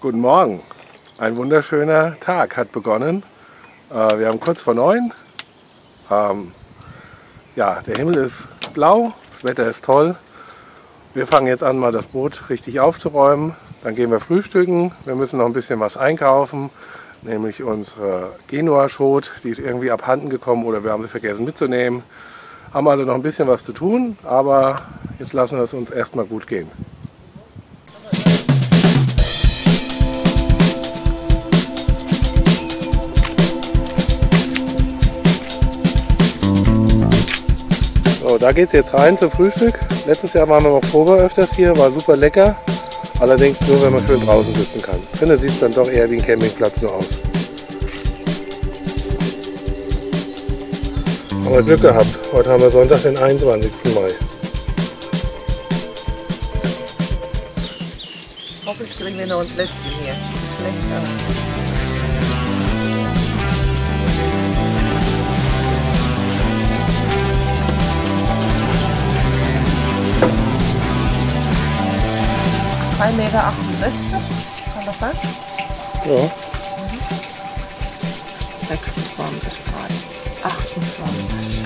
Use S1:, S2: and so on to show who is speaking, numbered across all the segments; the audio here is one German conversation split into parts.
S1: Guten Morgen. Ein wunderschöner Tag hat begonnen. Äh, wir haben kurz vor neun. Ähm, ja, der Himmel ist blau, das Wetter ist toll. Wir fangen jetzt an, mal das Boot richtig aufzuräumen. Dann gehen wir frühstücken. Wir müssen noch ein bisschen was einkaufen, nämlich unsere Genua-Schot. Die ist irgendwie abhanden gekommen oder wir haben sie vergessen mitzunehmen. Haben also noch ein bisschen was zu tun, aber jetzt lassen wir es uns erstmal gut gehen. da geht es jetzt rein zum Frühstück. Letztes Jahr waren wir noch Probe öfters hier, war super lecker. Allerdings nur, wenn man schön draußen sitzen kann. Ich finde, sieht es dann doch eher wie ein Campingplatz nur aus. Haben wir Glück gehabt. Heute haben wir Sonntag, den 21. Mai.
S2: Hoffentlich kriegen wir noch ein Plätzchen hier. Schlecht. Äh, 3,68 Meter. Kann das sein?
S1: Ja. Mhm.
S2: 26 Grad. 28.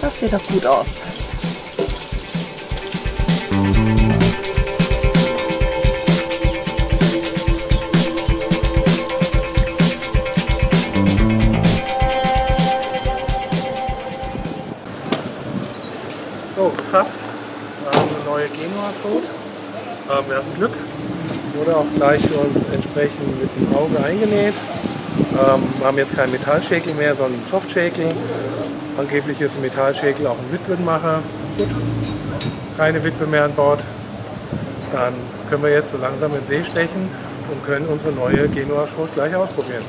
S2: Das sieht doch gut aus.
S1: Neue Genua-Schot. Äh, wir hatten Glück. Wurde auch gleich für uns entsprechend mit dem Auge eingenäht. Ähm, wir haben jetzt keinen Metallschäkel mehr, sondern einen Softschäkel. Angeblich ist ein Metallschäkel auch ein Witwenmacher. Gut, keine Witwe mehr an Bord. Dann können wir jetzt so langsam in den See stechen und können unsere neue Genua-Schot gleich ausprobieren.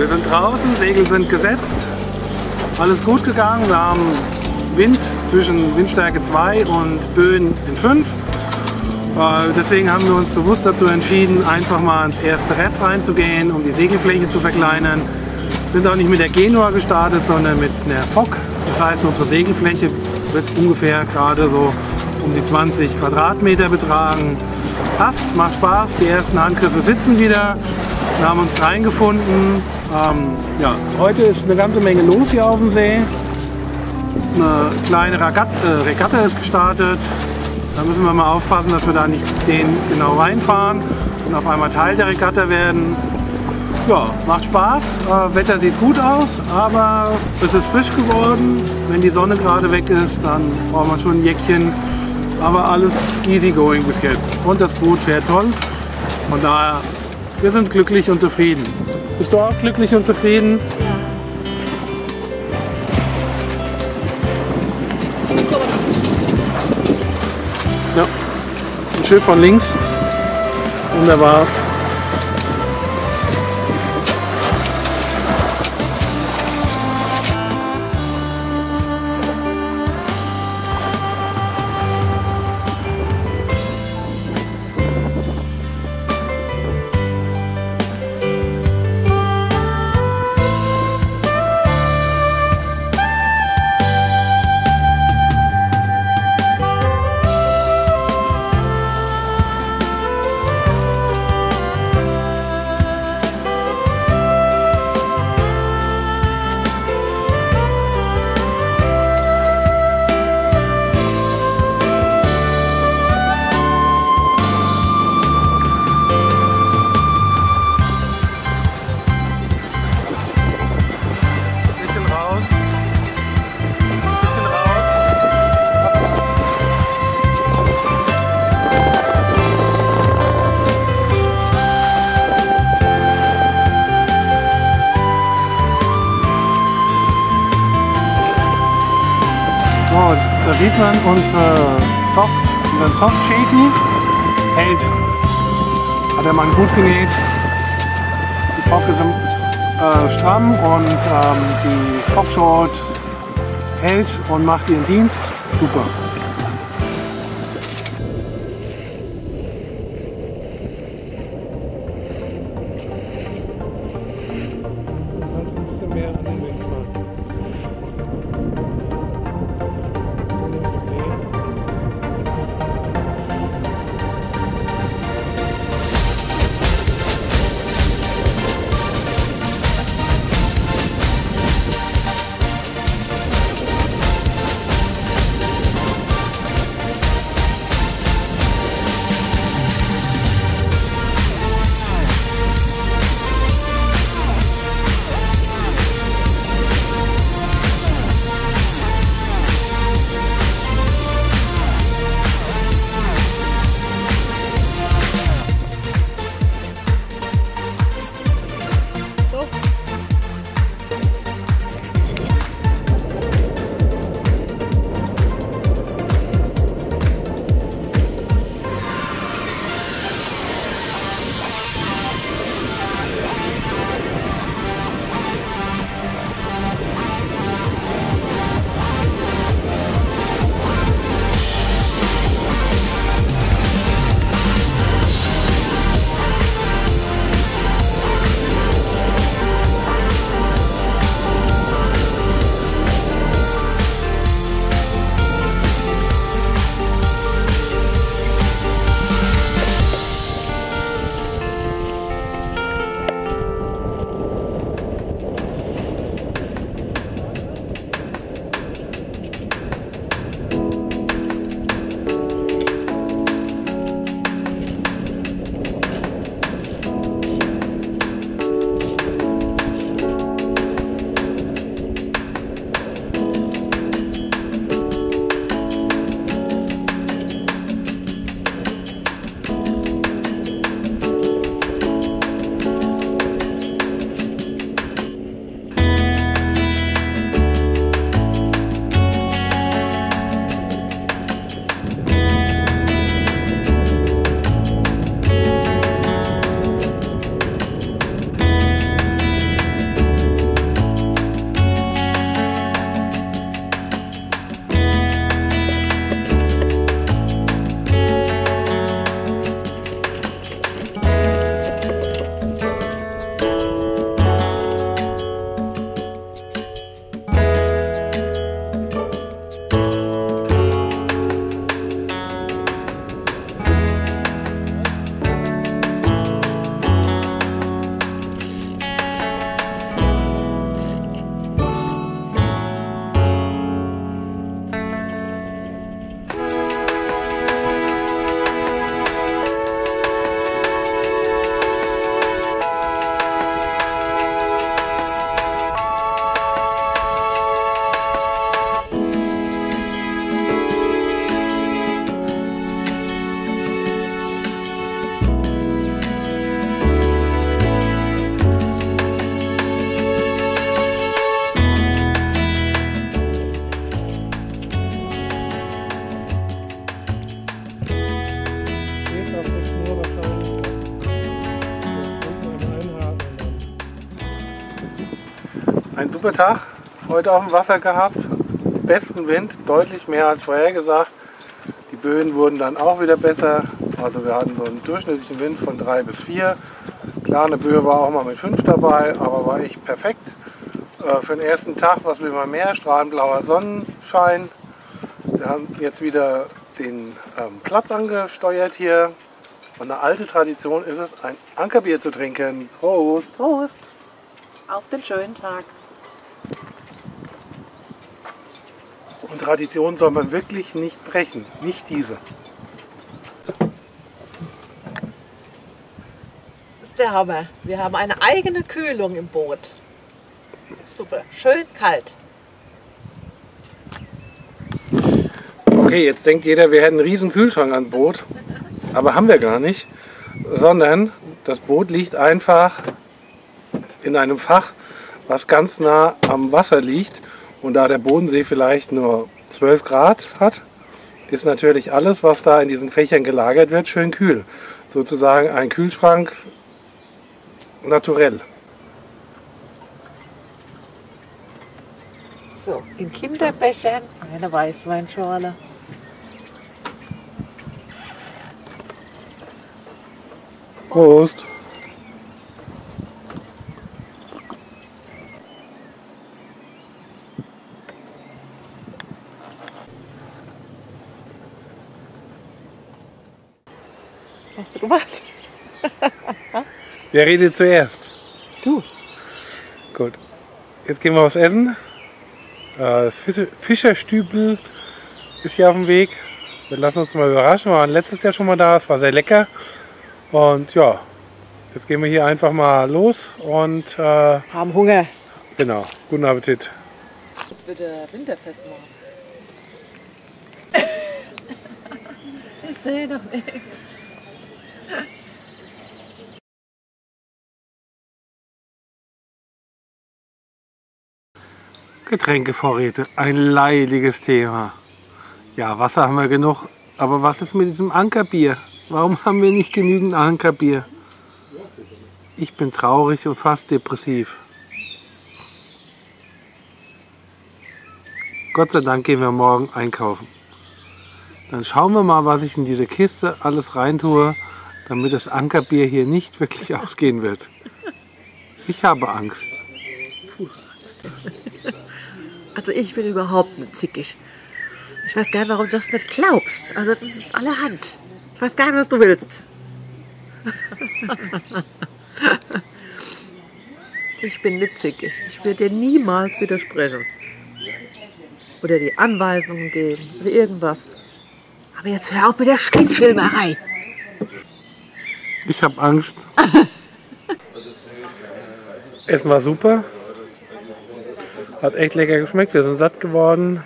S1: Wir sind draußen, Segel sind gesetzt, alles gut gegangen. Wir haben Wind zwischen Windstärke 2 und Böen in 5. Äh, Deswegen haben wir uns bewusst dazu entschieden, einfach mal ins erste Reff reinzugehen, um die Segelfläche zu verkleinern. Sind auch nicht mit der Genua gestartet, sondern mit einer Fock. Das heißt, unsere Segelfläche wird ungefähr gerade so um die 20 Quadratmeter betragen. Passt, macht Spaß. Die ersten Handgriffe sitzen wieder. Wir haben uns reingefunden. Ähm, ja, heute ist eine ganze Menge los hier auf dem See. Eine kleine Regatta, äh, Regatta ist gestartet. Da müssen wir mal aufpassen, dass wir da nicht den genau reinfahren und auf einmal Teil der Regatta werden. Ja, macht Spaß. Äh, Wetter sieht gut aus, aber es ist frisch geworden. Wenn die Sonne gerade weg ist, dann braucht man schon ein Jäckchen. Aber alles easy going bis jetzt. Und das Boot fährt toll. Von daher, wir sind glücklich und zufrieden. Bist du auch glücklich und zufrieden? Ja. Ein Schiff von links. Wunderbar. Man unsere Soft, unseren Soft hält. Hat der Mann gut genäht. Die Fock ist äh, stramm und ähm, die Fockshort hält und macht ihren Dienst. Super. Ein super Tag heute auf dem Wasser gehabt. Besten Wind, deutlich mehr als vorhergesagt. Die Böen wurden dann auch wieder besser. Also wir hatten so einen durchschnittlichen Wind von 3 bis 4. Klar, eine Böe war auch mal mit 5 dabei, aber war echt perfekt. Äh, für den ersten Tag, was will man mehr, strahlenblauer Sonnenschein. Wir haben jetzt wieder den ähm, Platz angesteuert hier. Und eine alte Tradition ist es, ein Ankerbier zu trinken. Prost!
S2: Prost! Auf den schönen Tag.
S1: Tradition soll man wirklich nicht brechen, nicht diese.
S2: Das ist der Hammer. Wir haben eine eigene Kühlung im Boot. Super, schön kalt.
S1: Okay, jetzt denkt jeder, wir hätten einen riesen Kühlschrank an Boot. Aber haben wir gar nicht. Sondern das Boot liegt einfach in einem Fach, was ganz nah am Wasser liegt. Und da der Bodensee vielleicht nur 12 Grad hat, ist natürlich alles, was da in diesen Fächern gelagert wird, schön kühl. Sozusagen ein Kühlschrank naturell.
S2: So, in Kinderbechern eine Weißweinschorle.
S1: Prost! Wer redet zuerst?
S2: Du.
S1: Gut. Jetzt gehen wir was essen. Äh, Das Fische- Fischerstübel ist hier auf dem Weg. Wir lassen uns mal überraschen. Wir waren letztes Jahr schon mal da. Es war sehr lecker. Und ja, jetzt gehen wir hier einfach mal los. Und äh,
S2: Haben Hunger.
S1: genau, guten Appetit.
S2: Ich würde Winterfest machen. ich sehe doch nichts.
S1: Getränkevorräte, ein leidiges Thema. Ja, Wasser haben wir genug. Aber was ist mit diesem Ankerbier? Warum haben wir nicht genügend Ankerbier? Ich bin traurig und fast depressiv. Gott sei Dank gehen wir morgen einkaufen. Dann schauen wir mal, was ich in diese Kiste alles reintue, damit das Ankerbier hier nicht wirklich ausgehen wird. Ich habe Angst.
S2: Also ich bin überhaupt nicht zickig. Ich weiß gar nicht, warum du das nicht glaubst. Also das ist allerhand. Ich weiß gar nicht, was du willst. ich bin nicht zickig. Ich werde dir niemals widersprechen. Oder die Anweisungen geben. Oder irgendwas. Aber jetzt hör auf mit der Scheißfilmerei.
S1: Ich habe Angst. Essen war super. Hat echt lecker geschmeckt. Wir sind satt geworden.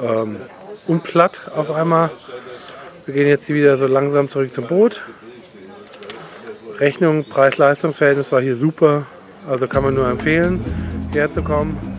S1: Ähm, und platt auf einmal. Wir gehen jetzt hier wieder so langsam zurück zum Boot. Rechnung, Preis-Leistungs-Verhältnis war hier super. Also kann man nur empfehlen, hierher zu kommen.